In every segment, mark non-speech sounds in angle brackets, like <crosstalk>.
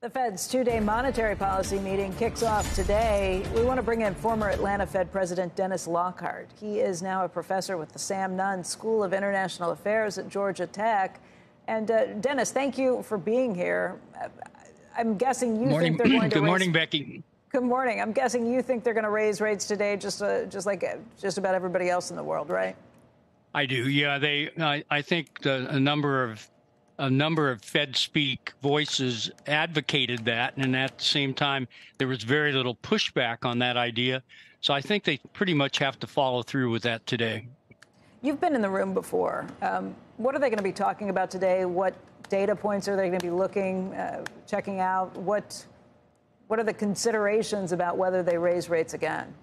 The Fed's two day monetary policy meeting kicks off today. We want to bring in former Atlanta Fed President Dennis Lockhart. He is now a professor with the Sam Nunn School of International Affairs at Georgia Tech. And uh, Dennis, thank you for being here. I'm guessing you morning. think they're going to. <clears throat> Good raise... morning, Becky. Good morning. I'm guessing you think they're going to raise rates today, just uh, just like uh, just about everybody else in the world, right? I do. Yeah, they. I, I think the, a number of a number of Fed speak voices advocated that, and at the same time, there was very little pushback on that idea. So I think they pretty much have to follow through with that today. You've been in the room before. Um, what are they going to be talking about today? What data points are they going to be looking, uh, checking out? What what are the considerations about whether they raise rates again?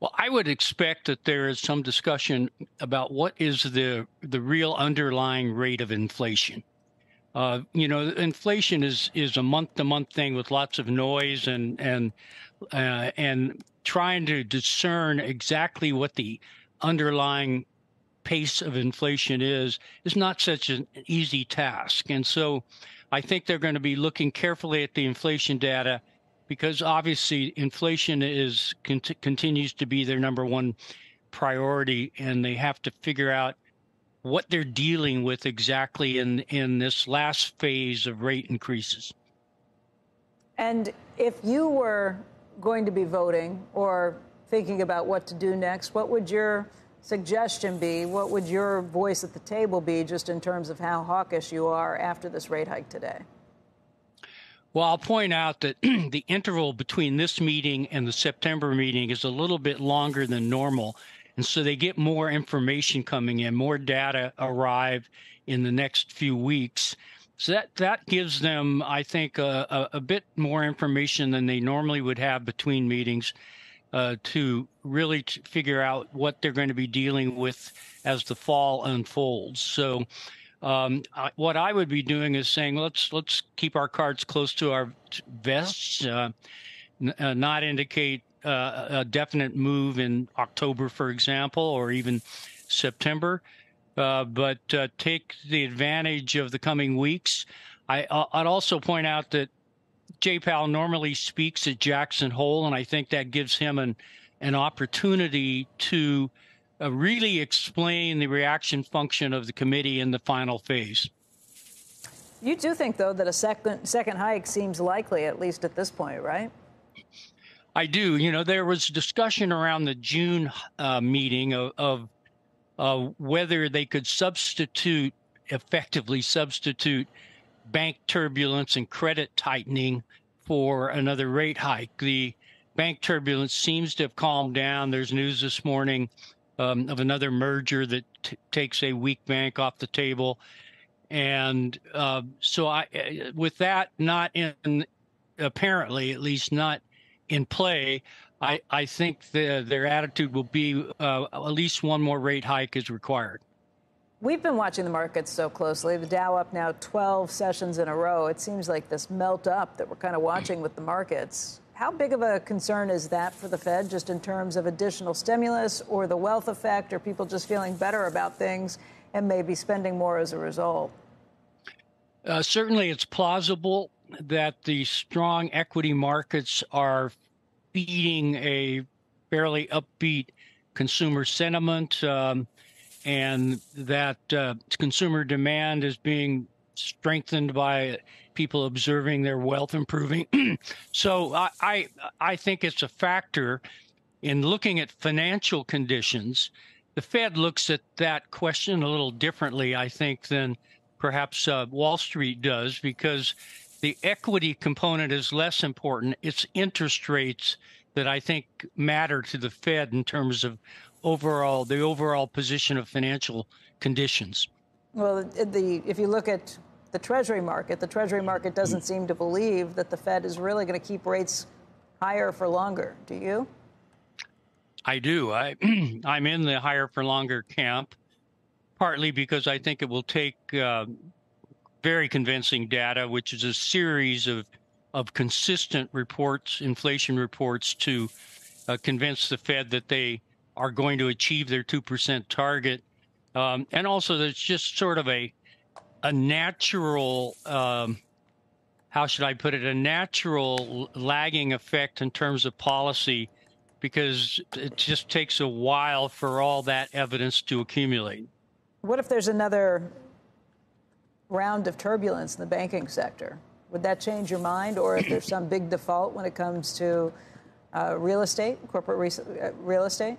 Well, I would expect that there is some discussion about what is the the real underlying rate of inflation. Uh, you know, inflation is is a month to month thing with lots of noise and and uh, and trying to discern exactly what the underlying pace of inflation is is not such an easy task. And so, I think they're going to be looking carefully at the inflation data because obviously inflation is cont- continues to be their number one priority, and they have to figure out what they're dealing with exactly in in this last phase of rate increases. And if you were going to be voting or thinking about what to do next, what would your suggestion be? What would your voice at the table be, just in terms of how hawkish you are after this rate hike today? Well, I'll point out that <clears throat> the interval between this meeting and the September meeting is a little bit longer than normal. And so they get more information coming in, more data arrive in the next few weeks. So that, that gives them, I think, a, a, a bit more information than they normally would have between meetings uh, to really t- figure out what they're going to be dealing with as the fall unfolds. So um, I, what I would be doing is saying let's let's keep our cards close to our vests, uh, n- uh, not indicate uh, a definite move in October, for example, or even September, uh, but uh, take the advantage of the coming weeks. I, I'd also point out that Jay Powell normally speaks at Jackson Hole, and I think that gives him an an opportunity to uh, really explain the reaction function of the committee in the final phase. You do think, though, that a second second hike seems likely, at least at this point, right? I do. You know, there was discussion around the June uh, meeting of, of uh, whether they could substitute, effectively substitute, bank turbulence and credit tightening for another rate hike. The bank turbulence seems to have calmed down. There's news this morning um, of another merger that t- takes a weak bank off the table. And uh, so, I, uh, with that not in, apparently, at least not in play, I, I think the, their attitude will be uh, at least one more rate hike is required. We've been watching the markets so closely. The Dow up now 12 sessions in a row. It seems like this melt up that we're kind of watching with the markets. How big of a concern is that for the Fed, just in terms of additional stimulus or the wealth effect, or people just feeling better about things and maybe spending more as a result? Uh, certainly, it's plausible that the strong equity markets are feeding a fairly upbeat consumer sentiment, um, and that uh, consumer demand is being strengthened by people observing their wealth improving. <clears throat> so I, I, I think it's a factor in looking at financial conditions. The Fed looks at that question a little differently, I think, than perhaps uh, Wall Street does, because the equity component is less important. It's interest rates that I think matter to the Fed in terms of overall the overall position of financial conditions. Well, the if you look at the Treasury market. The Treasury market doesn't seem to believe that the Fed is really going to keep rates higher for longer. Do you? I do. I <clears throat> I'm in the higher for longer camp, partly because I think it will take uh, very convincing data, which is a series of of consistent reports, inflation reports, to uh, convince the Fed that they are going to achieve their two percent target, um, and also that it's just sort of a a natural um, how should I put it, a natural lagging effect in terms of policy because it just takes a while for all that evidence to accumulate. What if there's another round of turbulence in the banking sector? Would that change your mind? Or if there's some big default when it comes to uh, real estate, corporate re- uh, real estate?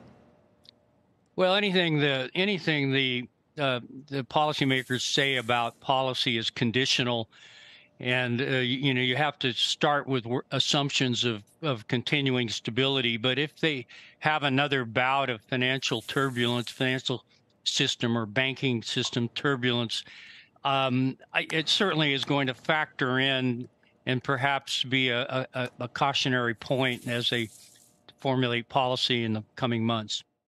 Well, anything the anything the uh, the policymakers say about policy is conditional, and uh, you, know you have to start with assumptions of of continuing stability. But if they have another bout of financial turbulence, financial system or banking system turbulence, um, I, it certainly is going to factor in and perhaps be a, a, a cautionary point as they formulate policy in the coming months.